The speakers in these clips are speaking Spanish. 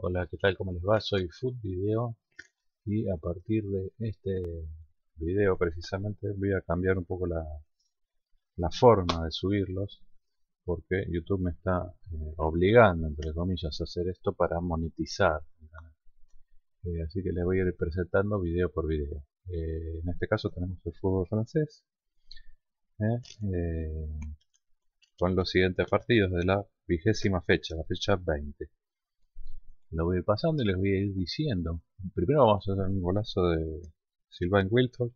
Hola, ¿qué tal? ¿Cómo les va? Soy Food Video y a partir de este video precisamente voy a cambiar un poco la, forma de subirlos porque YouTube me está eh, obligando, entre comillas, a hacer esto para monetizar. Eh, así que les voy a ir presentando video por video. Eh, en este caso tenemos el fútbol francés con los siguientes partidos de la vigésima fecha, la fecha 20 lo voy a ir pasando y les voy a ir diciendo. Primero vamos a hacer un golazo de Sylvain Wilford.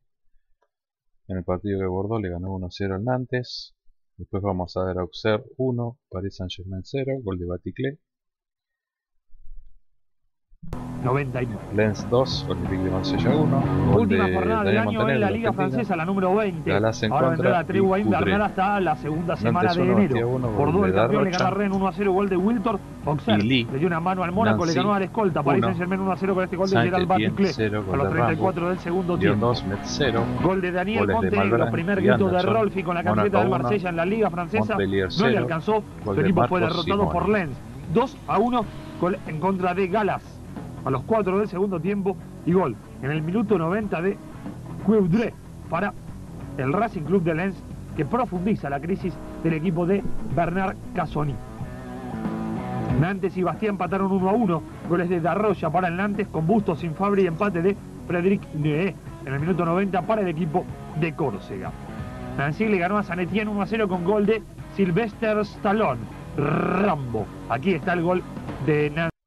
En el partido que Bordeaux le ganó 1-0 al Nantes. Después vamos a ver Auxerre 1, Paris Saint-Germain 0, gol de Baticlé. 99. Lens 2, Olympique de Marsella 1. Última jornada del año en la Liga Francesa, la número 20. Ahora vendrá la tregua invernal hasta la segunda semana de enero. Por dos el campeón le gana a Rennes 1 a 0, gol de Wiltor. Auxerre le dio una mano al Mónaco, le ganó al escolta. París Saint Germain 1 a 0 con este gol de Gerald Baticlé. A los 34 del segundo tiempo. Gol de Daniel Montenegro, primer grito de Rolfi con la camiseta del Marsella en la Liga Francesa. No le alcanzó, su equipo fue derrotado por Lens. 2 a 1 en contra de Galas a los 4 del segundo tiempo y gol en el minuto 90 de Cueudré para el Racing Club de Lens que profundiza la crisis del equipo de Bernard Casoni. Nantes y Bastien empataron 1 a 1, goles de Darroya para el Nantes con Bustos sin Fabri y empate de Frederic Neué en el minuto 90 para el equipo de Córcega. Nancy le ganó a San Etienne 1 a 0 con gol de Sylvester Stallone. Rambo. Aquí está el gol de Nantes.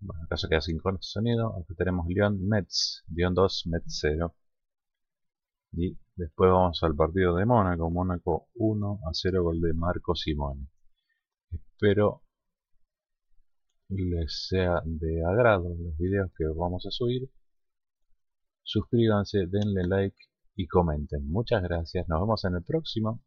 Bueno, acá se queda sin sonido. Aquí tenemos Lyon Metz. Lyon 2, Metz 0. Y después vamos al partido de Mónaco. Mónaco 1 a 0 gol de Marco Simone. Espero les sea de agrado los videos que vamos a subir. Suscríbanse, denle like y comenten. Muchas gracias. Nos vemos en el próximo.